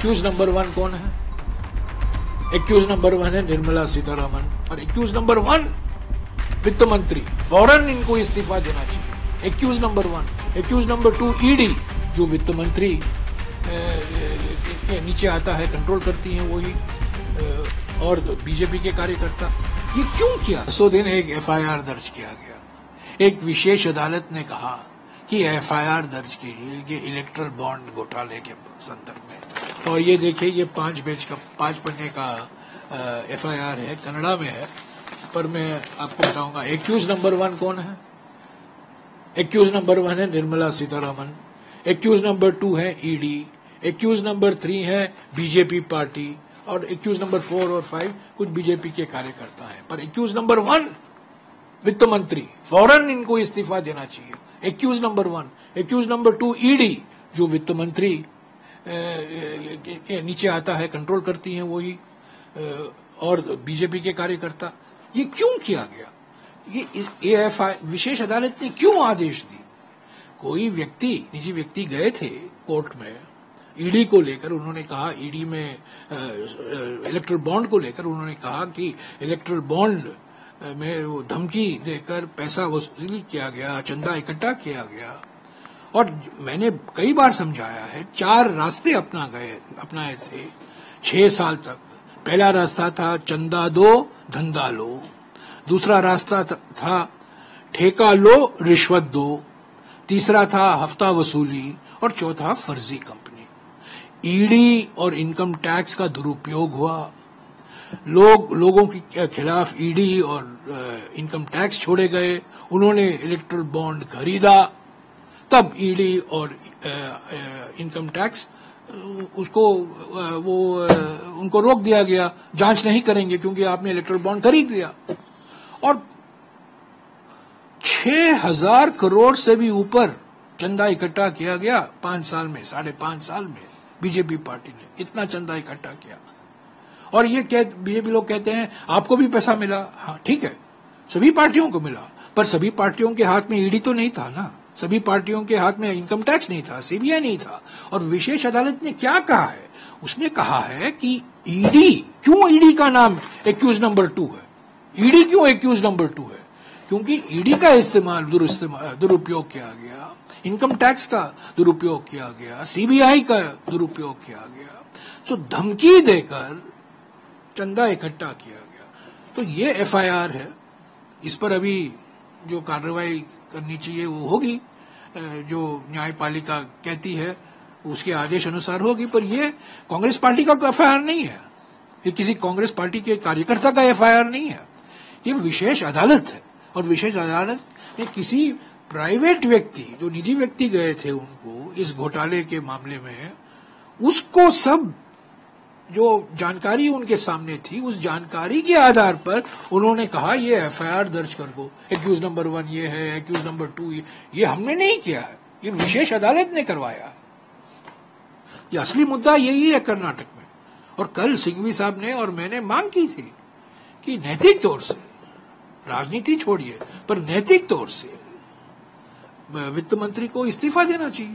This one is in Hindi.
एक्यूज नंबर वन कौन है? एक्यूज नंबर वन है निर्मला सीतारामन। और एक्यूज नंबर वन वित्त मंत्री। फ़ौरन इनको इस्तीफा देना चाहिए। Accused number one accused number two ED जो वित्त मंत्री के नीचे आता है कंट्रोल करती हैं वही और बीजेपी के कार्यकर्ता। ये क्यों किया? सो दिन एक एफआईआर दर्ज किया गया। एक विशेष अदालत ने कहा कि एफआईआर दर्ज कीजिए ये इलेक्ट्रल बॉन्ड घोटाले के संदर्भ में। और ये देखिए, ये पाँच पेज का, पाँच पन्ने का एफआईआर है, कनाडा में है। पर मैं आपको बताऊँगा एक्यूज नंबर वन कौन है? एक्यूज नंबर वन है Nirmala Sitharaman. Accused number two है ईडी एक्यूज नंबर थ्री है बीजेपी पार्टी। और एक्यूज नंबर फोर और फाइव कुछ बीजेपी के कार्यकर्ता हैं। पर एक्यूज नंबर वन वित्त मंत्री, फ़ौरन इनको इस्तीफा देना चाहिए। Accused number one accused number two ED जो वित्त मंत्री के नीचे आता है कंट्रोल करती हैं वही और बीजेपी के कार्यकर्ता। ये क्यों किया गया? ये एएफआई विशेष अदालत ने क्यों आदेश दी कोई व्यक्ति, निजी व्यक्ति गए थे कोर्ट में ईडी को लेकर उन्होंने कहा ईडी में इलेक्ट्रल बॉन्ड को लेकर उन्होंने कहा कि इलेक्ट्रल बॉन्ड में वो धमकी देकर पैसा वसूली किया गया, चंदा इकट्ठा किया गया। और मैंने कई बार समझाया है, चार रास्ते अपना गए, अपनाए थे, छह साल तक। पहला रास्ता था, चंदा दो, धंधा लो। दूसरा रास्ता था, ठेका लो, रिश्वत दो। तीसरा था, हफ़्ता वसूली। और चौथा, फर्जी कंपनी। ईडी और इनकम टैक्स का दुरुपयोग हुआ। लोग, लोगों के खिलाफ ईडी और इनकम टैक्स छोड़े गए। उन्होंने इलेक्ट्रल बॉन्ड खरीदा। तब ईडी और इनकम टैक्स उसको वो उनको रोक दिया गया। जाँच नहीं करेंगे क्योंकि आपने इलेक्ट्रल बॉन्ड खरीद लिया। और छह हज़ार करोड़ से भी ऊपर चंदा इकट्ठा किया गया पाँच साल में, साढ़े पाँच साल में बीजेपी पार्टी ने। इतना चंदा इकट्ठा किया। और ये कह बीजेपी लोग कहते हैं, आपको भी पैसा मिला। हाँ ठीक है। सभी पार्टियों को मिला। पर सभी पार्टियों के हाथ में ईडी तो नहीं था ना। सभी पार्टियों के हाथ में इनकम टैक्स नहीं था सीबीआई नहीं था। और विशेष अदालत ने क्या कहा है? उसने कहा है कि ईडी क्यों ईडी का नाम एक्यूज नंबर टू है? ईडी क्यों एक्यूज नंबर टू है? क्योंकि ईडी का इस्तेमाल दुरुपयोग किया गया इनकम टैक्स का दुरुपयोग किया गया सीबीआई का दुरुपयोग किया गया। तो धमकी देकर चंदा इकट्ठा किया गया। तो ये एफआईआर है। इस पर अभी जो कार्रवाई करनी चाहिए, वो होगी। जो न्यायपालिका कहती है, उसके आदेश अनुसार होगी, पर ये कांग्रेस पार्टी का एफआईआर नहीं है। ये किसी कांग्रेस पार्टी के कार्यकर्ता का एफआईआर नहीं है। ये विशेष अदालत है, और विशेष अदालत ने किसी प्राइवेट व्यक्ति, जो निजी व्यक्ति गए थे उनको, इस घोटाले के मामले में, उसको सब जो जानकारी उनके सामने थी, उस जानकारी के आधार पर उन्होंने कहा, ये एफआईआर दर्ज कर दो। एक्यूज नंबर वन ये है एक्यूज नंबर टू ये ये हमने नहीं किया है। ये विशेष अदालत ने करवाया ये असली मुद्दा यही है कर्नाटक में। और कल सिंघवी साहब ने और मैंने मांग की थी कि नैतिक तौर से, राजनीति छोड़िए, पर नैतिक तौर से, वित्त मंत्री को इस्तीफा देना चाहिए।